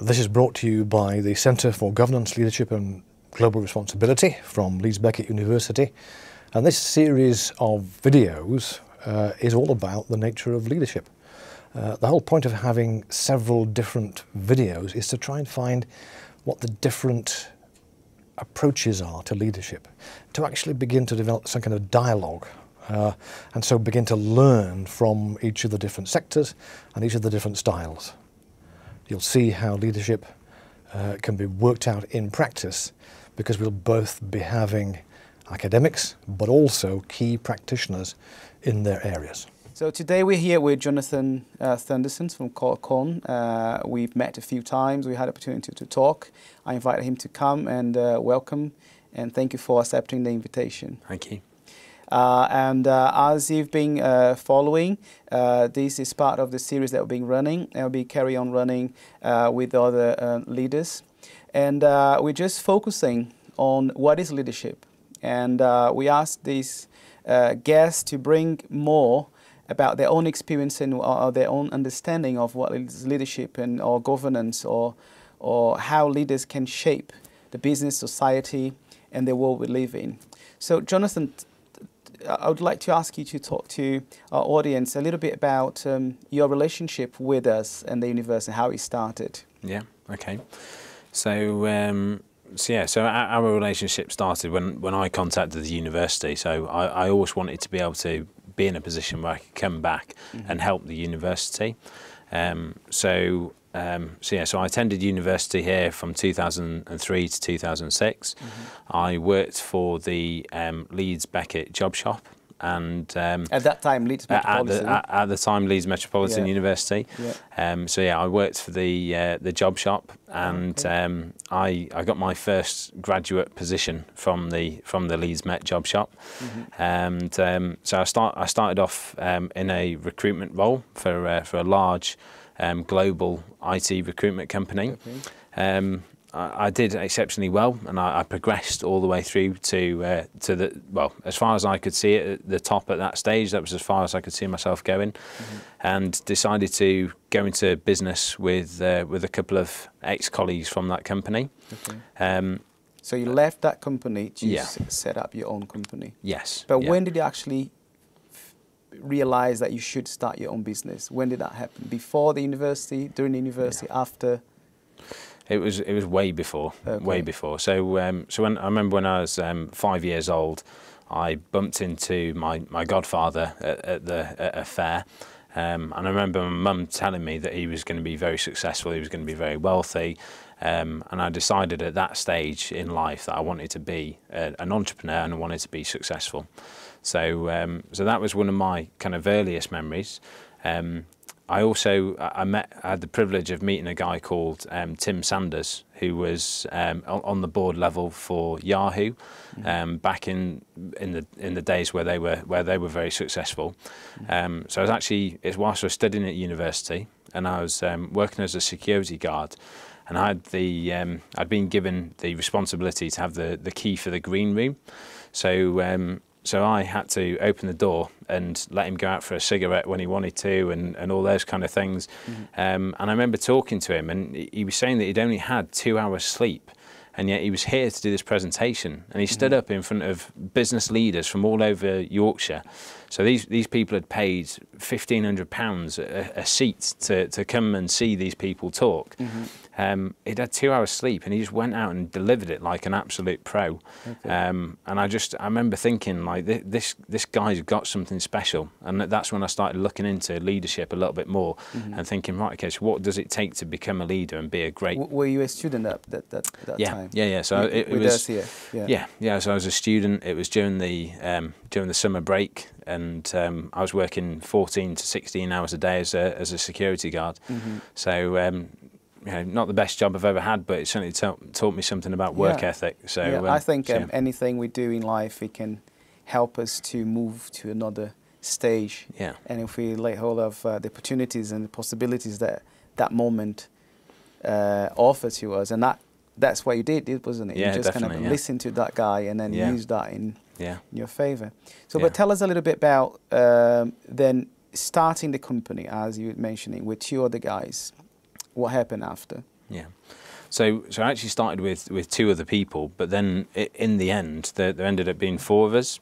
this is brought to you by the Centre for Governance, Leadership and Global Responsibility from Leeds Beckett University. And this series of videos uh, is all about the nature of leadership. Uh, the whole point of having several different videos is to try and find what the different approaches are to leadership, to actually begin to develop some kind of dialogue uh, and so begin to learn from each of the different sectors and each of the different styles. You'll see how leadership uh, can be worked out in practice because we'll both be having academics but also key practitioners in their areas. So today we're here with Jonathan uh, Sanderson from Con. Uh, we've met a few times. We had opportunity to talk. I invited him to come and uh, welcome and thank you for accepting the invitation. Thank you. Uh, and uh, as you've been uh, following, uh, this is part of the series that we've been running. We'll be carry on running uh, with other uh, leaders. And we're just focusing on what is leadership. And we asked these guests to bring more about their own experience and or their own understanding of what is leadership and or governance or, or how leaders can shape the business, society, and the world we live in. So, Jonathan, I would like to ask you to talk to our audience a little bit about um, your relationship with us and the university, and how it started. Yeah, okay. So, um, so yeah, so our, our, relationship started when, when I contacted the university. So I, I, always wanted to be able to be in a position where I could come back mm -hmm. and help the university. Um, so um, so yeah, so I attended university here from 2003 to 2006. Mm -hmm. I worked for the um, Leeds Beckett job shop and um, at that time Leeds Metropolitan. At the, at, at the time Leeds Metropolitan yeah. University. Yeah. Um, so yeah, I worked for the uh, the job shop, and okay. um, I I got my first graduate position from the from the Leeds Met job shop, mm -hmm. and um, so I start I started off um, in a recruitment role for uh, for a large um, global IT recruitment company. Okay. I, I, did exceptionally well, and I, I, progressed all the way through to uh, to the well, as far as I could see it at the top at that stage. That was as far as I could see myself going, mm -hmm. and decided to go into business with uh, with a couple of ex-colleagues from that company. Okay. Um, so you left that company to yeah. set up your own company. Yes. But yeah. when did you actually realize that you should start your own business? When did that happen? Before the university, during the university, yeah. after? It was it was way before, okay. way before. So um, so when I remember when I was um, five years old, I bumped into my my godfather at, at the at a fair. Um, and I remember my mum telling me that he was going to be very successful, he was going to be very wealthy, um, and I decided at that stage in life that I wanted to be a, an entrepreneur and I wanted to be successful. So, um, so that was one of my kind of earliest memories. Um, I also I met I had the privilege of meeting a guy called um, Tim Sanders who was um, on the board level for Yahoo mm-hmm. um, back in in the in the days where they were where they were very successful. Um, so I was actually it's whilst I was studying at university and I was um, working as a security guard and I had the um, I'd been given the responsibility to have the the key for the green room. So um, so I had to open the door and let him go out for a cigarette when he wanted to and, and all those kind of things. Mm -hmm. um, and I remember talking to him and he was saying that he'd only had two hours sleep and yet he was here to do this presentation and he stood mm -hmm. up in front of business leaders from all over Yorkshire. So these, these people had paid £1,500 a, a seat to, to come and see these people talk. Mm -hmm. Um, he'd had two hours sleep and he just went out and delivered it like an absolute pro. Okay. Um, and I just, I remember thinking like this, this guy's got something special. And that's when I started looking into leadership a little bit more mm -hmm. and thinking, right, okay, so what does it take to become a leader and be a great... W were you a student at that, that, that yeah, time? Yeah, yeah. So with, it, it was... Yeah. yeah, yeah. So I was a student. It was during the, um, during the summer break and um, I was working 14 to 16 hours a day as a, as a security guard. Mm -hmm. So um, you know, not the best job I've ever had, but it certainly taught me something about work yeah. ethic. So yeah, um, I think so, um, anything we do in life, it can help us to move to another stage. Yeah. And if we lay hold of uh, the opportunities and the possibilities that that moment uh, offer to us, and that that's what you did, wasn't it? Yeah, you just kind of yeah. listen to that guy and then yeah. use that in, yeah. in your favor. So, but tell us a little bit about um, then starting the company, as you were mentioning, with two other guys what happened after? Yeah. So, so I actually started with, with two other people, but then in the end, there, there ended up being four of us.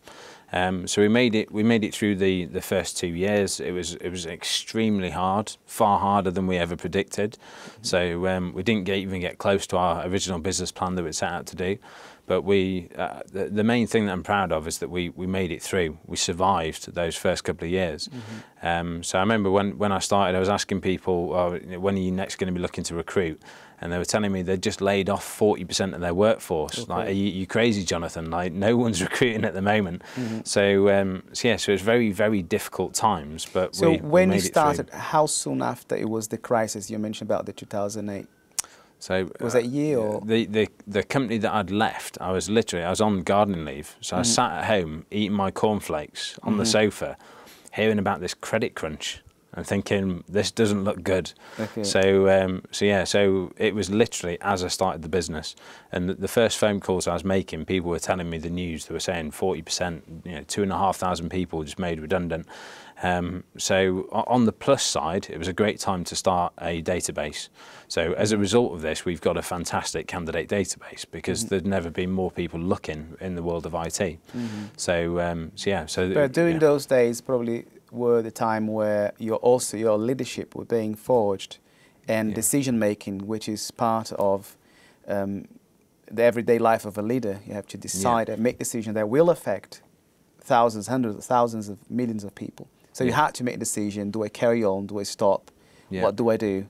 Um, so we made it. We made it through the, the first two years. It was it was extremely hard, far harder than we ever predicted. Mm-hmm. So um, we didn't get, even get close to our original business plan that we set out to do. But we, uh, the, the, main thing that I'm proud of is that we, we made it through. We survived those first couple of years. Mm-hmm. Um, so I remember when, when I started, I was asking people, oh, when are you next going to be looking to recruit? And they were telling me they'd just laid off 40% of their workforce. Okay. Like, are you, you, crazy, Jonathan? Like, no one's recruiting at the moment. Mm-hmm. So, um, so, yeah, so it's very, very difficult times. But so we, when we you started, how soon after it was the crisis you mentioned about the 2008? So was that you or the, the the company that I'd left? I was literally I was on gardening leave, so mm. I sat at home eating my cornflakes on mm. the mm-hmm. sofa, hearing about this credit crunch and thinking this doesn't look good. Okay. So um, so yeah, so it was literally as I started the business, and the, the, first phone calls I was making, people were telling me the news. They were saying forty percent, you know, two and a half thousand people just made redundant. Um, so on the plus side, it was a great time to start a database. So as a result of this, we've got a fantastic candidate database because mm -hmm. there's never been more people looking in the world of IT. Mm -hmm. So, um, so yeah. So but during yeah. those days, probably were the time where your also your leadership were being forged, and yeah. decision making, which is part of um, the everyday life of a leader. You have to decide yeah. and make decisions that will affect thousands, hundreds, of thousands of millions of people. So yeah. you had to make a decision: Do I carry on? Do I stop? What do I do?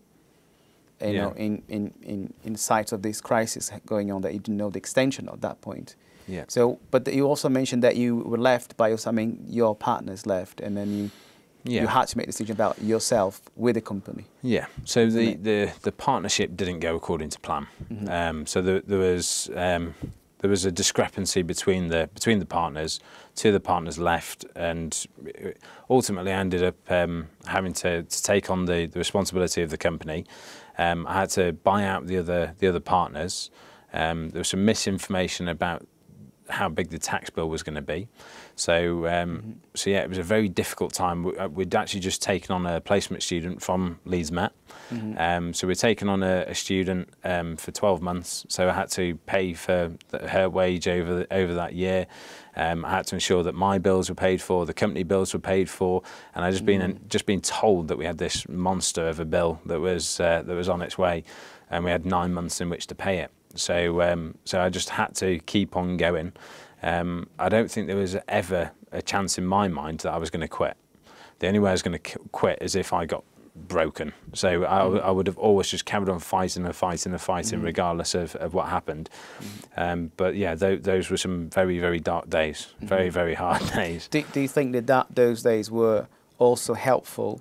You know, in, in, in, in sight of this crisis going on that you didn't know the extension at that point. Yeah. So, but you also mentioned that you were left by your, I mean, your partners left, and then you yeah. you had to make a decision about yourself with the company. Yeah. So the, the, the partnership didn't go according to plan. Mm -hmm. um, so there, there was um, there was a discrepancy between the between the partners. Two of the partners left, and ultimately I ended up um, having to, to, take on the, the responsibility of the company. Um, I had to buy out the other the other partners. Um, there was some misinformation about how big the tax bill was going to be. So, um, mm -hmm. so yeah, it was a very difficult time. Uh, we'd actually just taken on a placement student from Leeds Met. Mm -hmm. um, so we're taking on a, a student um, for 12 months. So I had to pay for the, her wage over the, over that year. Um, I had to ensure that my bills were paid for, the company bills were paid for, and I just mm -hmm. been just been told that we had this monster of a bill that was uh, that was on its way, and we had nine months in which to pay it. So, um, so I just had to keep on going. Um, I don't think there was ever a chance in my mind that I was going to quit. The only way I was going to quit is if I got broken. So I, mm. I, would have always just carried on fighting and fighting and fighting, mm. regardless of, of what happened. Mm. Um, but yeah, th those were some very, very dark days, -hmm. very, very hard days. Do, do you think that, that those days were also helpful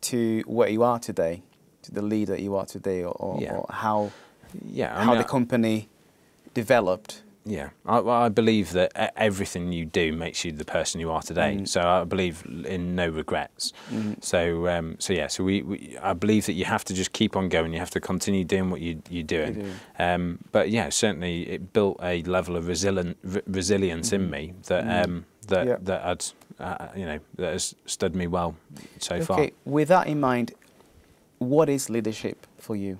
to where you are today, to the leader you are today, or, or, yeah. or how? Yeah, I how mean, the company developed. Yeah, I, I, believe that everything you do makes you the person you are today. Mm. So I believe in no regrets. Mm. So um, so yeah, so we, we, I believe that you have to just keep on going. You have to continue doing what you you're doing. You do. um, but yeah, certainly it built a level of resilient re resilience mm. in me that mm. um, that yeah. that had uh, you know that has stood me well so okay. far. Okay, with that in mind, what is leadership for you?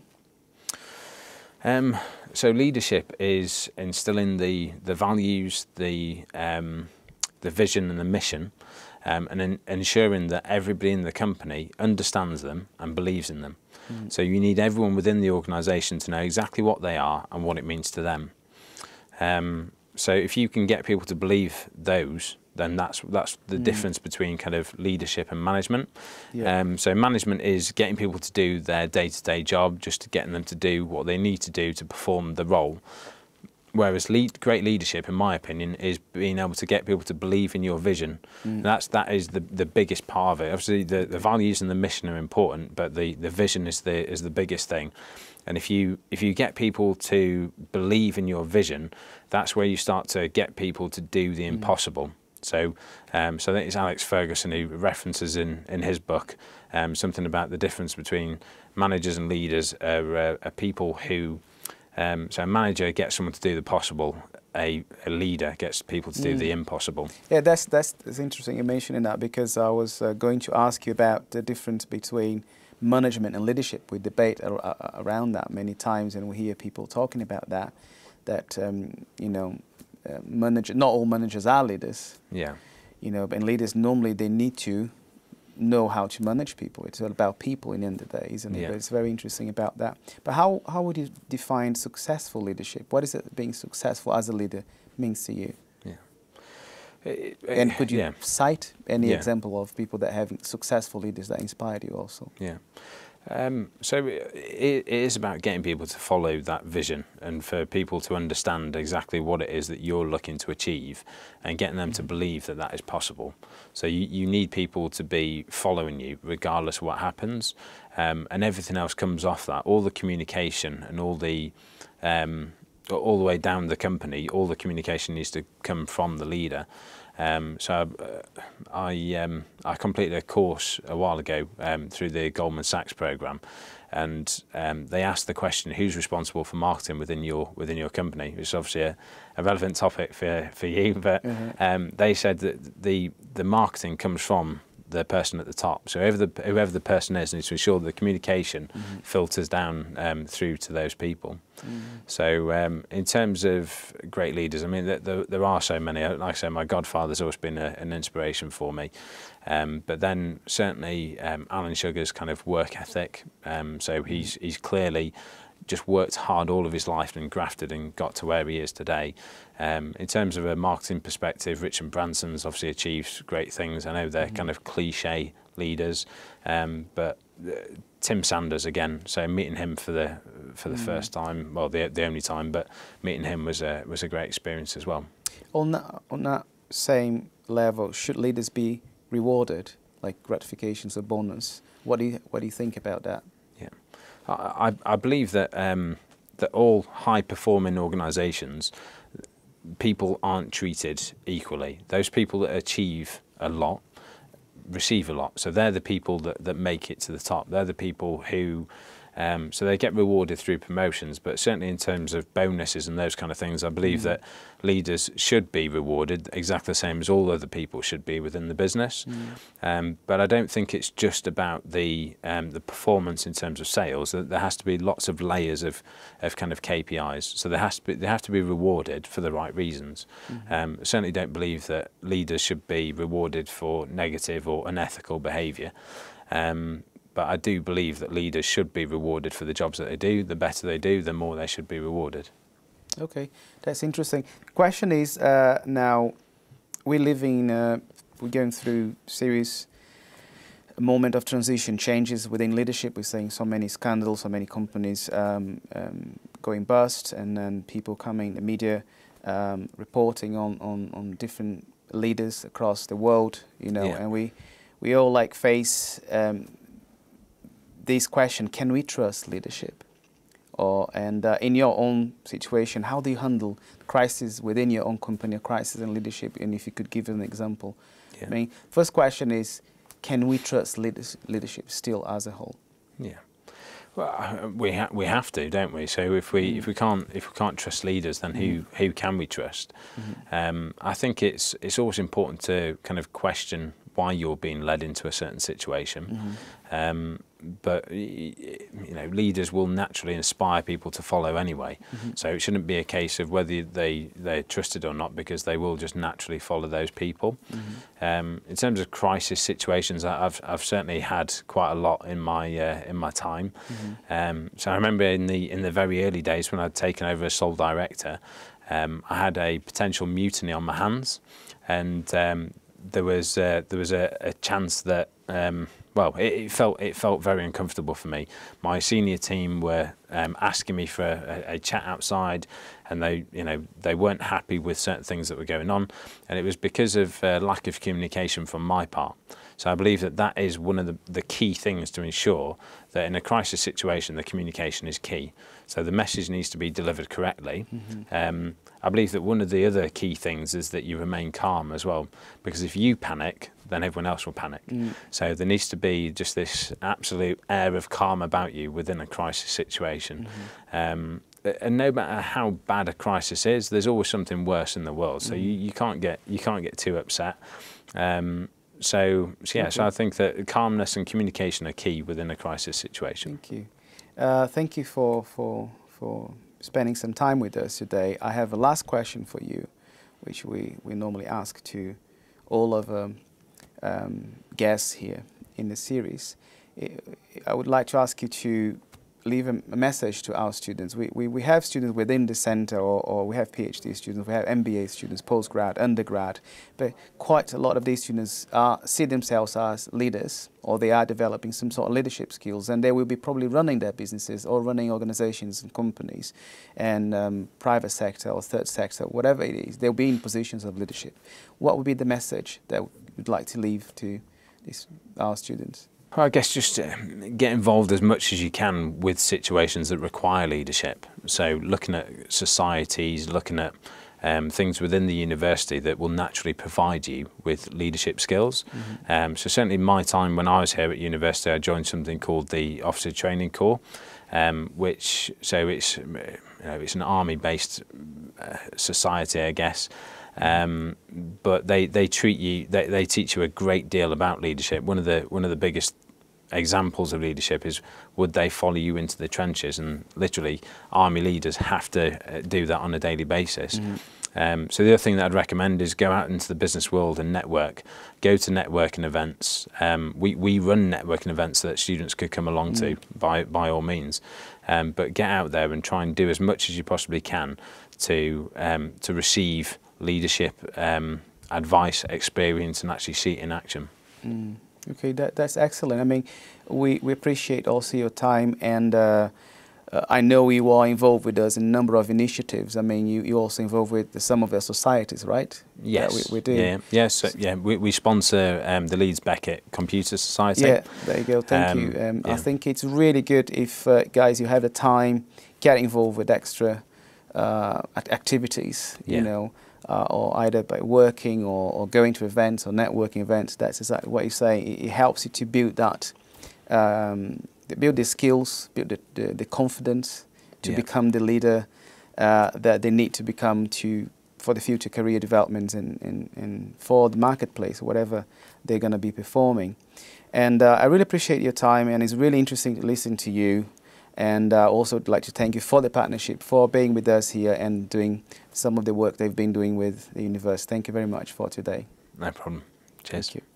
Um, so leadership is instilling the the values, the um, the vision and the mission, um, and in, ensuring that everybody in the company understands them and believes in them. Mm. So you need everyone within the organisation to know exactly what they are and what it means to them. Um, so if you can get people to believe those, then that's that's the mm. difference between kind of leadership and management. Yeah. Um, so management is getting people to do their day-to-day job, just getting them to do what they need to do to perform the role. Whereas lead, great leadership, in my opinion, is being able to get people to believe in your vision. Mm. that's that is the the biggest part of it. Obviously, the, the values and the mission are important, but the, the vision is the is the biggest thing. And if you if you get people to believe in your vision, that's where you start to get people to do the mm. So, um, so I think it's Alex Ferguson who references in, in his book um, something about the difference between managers and leaders are, uh, are people who, um, so a manager gets someone to do the possible, a, a leader gets people to do mm. the impossible. Yeah, that's, that's, that's interesting you mentioning that because I was uh, going to ask you about the difference between management and leadership. We debate ar around that many times, and we hear people talking about that. That um, you know, uh, manager, not all managers are leaders. Yeah. You know, and leaders normally they need to know how to manage people. It's all about people in the end of the day, isn't it? Yeah. But it's very interesting about that. But how, how would you define successful leadership? What is it being successful as a leader means to you? Yeah. And could you yeah. cite any Yeah. example of people that have successful leaders that inspired you also? Yeah. Um, so it, it is about getting people to follow that vision and for people to understand exactly what it is that you're looking to achieve and getting them to believe that that is possible. So you, you need people to be following you regardless of what happens um, and everything else comes off that. All the communication and all the um, all the way down the company, all the communication needs to come from the leader. Um, so uh, I um, I completed a course a while ago um, through the Goldman Sachs program, and um, they asked the question, "Who's responsible for marketing within your within your company?" Which is obviously a, a relevant topic for for you, but um, they said that the the marketing comes from the person at the top. So whoever the whoever the person is needs to ensure that the communication filters down um, through to those people. So um, in terms of great leaders, I mean, there, there, there are so many. Like I say, my godfather's always been a, an inspiration for me. Um, but then certainly um, Alan Sugar's kind of work ethic. Um, so he's he's clearly just worked hard all of his life and grafted and got to where he is today. Um, in terms of a marketing perspective, Richard Branson's obviously achieved great things. I know they're kind of cliche leaders, um, but uh, Tim Sanders again. So meeting him for the for the first time, well, the the only time, but meeting him was a was a great experience as well. On that, on that same level, should leaders be rewarded, like gratifications or bonus? What do you, what do you think about that? Yeah, I, I I believe that um, that all high performing organisations, people aren't treated equally. Those people that achieve a lot receive a lot. So they're the people that, that make it to the top. They're the people who, um, so they get rewarded through promotions, but certainly in terms of bonuses and those kind of things, I believe that leaders should be rewarded exactly the same as all other people should be within the business. Um, but I don't think it's just about the um, the performance in terms of sales. There there has to be lots of layers of, of kind of KPIs. So there has to be they have to be rewarded for the right reasons. Um, certainly don't believe that leaders should be rewarded for negative or unethical behaviour. Um, but I do believe that leaders should be rewarded for the jobs that they do. The better they do, the more they should be rewarded. Okay, that's interesting. Question is uh, now we're living, uh, we're going through serious moment of transition, changes within leadership. We're seeing so many scandals, so many companies um, um, going bust, and then people coming, the media um, reporting on, on, on different leaders across the world. You know, Yeah. and we we all like face um, this question: Can we trust leadership? Or and uh, in your own situation, how do you handle crisis within your own company, crisis in leadership? And if you could give an example, Yeah. I mean, first question is, can we trust leaders, leadership still as a whole? Yeah. Well, uh, we ha- we have to, don't we? So if we if we can't if we can't trust leaders, then who who can we trust? Um, I think it's it's always important to kind of question why you're being led into a certain situation. Um, but you know, leaders will naturally inspire people to follow anyway. So it shouldn't be a case of whether they they're trusted or not, because they will just naturally follow those people. Um, in terms of crisis situations, I've I've certainly had quite a lot in my uh, in my time. Um, so I remember in the in the very early days when I'd taken over as sole director, um, I had a potential mutiny on my hands, and um, there was uh, there was a, a chance that um, well it, it felt it felt very uncomfortable for me. My senior team were um, asking me for a, a chat outside, and they you know they weren't happy with certain things that were going on, and it was because of uh, lack of communication from my part. So I believe that that is one of the, the key things to ensure that in a crisis situation the communication is key. So the message needs to be delivered correctly. Um, I believe that one of the other key things is that you remain calm as well, because if you panic, then everyone else will panic. So there needs to be just this absolute air of calm about you within a crisis situation. Um, and no matter how bad a crisis is, there's always something worse in the world. So you, you can't get you can't get too upset. Um, so, so, yeah, so I think that calmness and communication are key within a crisis situation. Thank you. Uh, thank you for, for, for spending some time with us today. I have a last question for you, which we, we normally ask to all of um, um, guests here in the series. I would like to ask you to leave a, message to our students. We, we, we have students within the center, or, or we have PhD students, we have MBA students, postgrad, undergrad, but quite a lot of these students are, see themselves as leaders, or they are developing some sort of leadership skills, and they will be probably running their businesses or running organizations and companies, and um, private sector or third sector, whatever it is, they'll be in positions of leadership. What would be the message that you'd like to leave to our students? I guess just uh, get involved as much as you can with situations that require leadership. So looking at societies, looking at um, things within the university that will naturally provide you with leadership skills. Mm -hmm. um, so certainly my time when I was here at university, I joined something called the Officer Training Corps, um, which so it's you know, it's an army-based uh, society, I guess. Um, but they, they treat you they, they teach you a great deal about leadership. One of the one of the biggest examples of leadership is would they follow you into the trenches and literally army leaders have to uh, do that on a daily basis. Mm um, so the other thing that I'd recommend is go out into the business world and network. Go to networking events. Um, we, we run networking events that students could come along mm. to by, by all means. Um, but get out there and try and do as much as you possibly can to, um, to receive leadership um, advice, experience and actually see it in action. Mm. Okay, that, that's excellent. I mean, we, we appreciate also your time and uh, uh, I know you are involved with us in a number of initiatives. I mean, you, you also involved with the, some of the societies, right? Yes. we, we do. Yeah, yes, yeah, so, yeah. We, we sponsor um, the Leeds Beckett Computer Society. Yeah, there you go. Thank um, you. Um, yeah. I think it's really good if, uh, guys, you have the time, get involved with extra uh, activities, you yeah. know uh, or either by working or, or, going to events or networking events. That's exactly what you say. It, it helps you to build that, um, build the skills, build the, the, the confidence to yeah. become the leader uh, that they need to become to for the future career developments and, and, and for the marketplace, or whatever they're going to be performing. And uh, I really appreciate your time, and it's really interesting to listen to you and uh, also would like to thank you for the partnership, for being with us here and doing some of the work they've been doing with the universe. Thank you very much for today. No problem. Cheers. Thank you.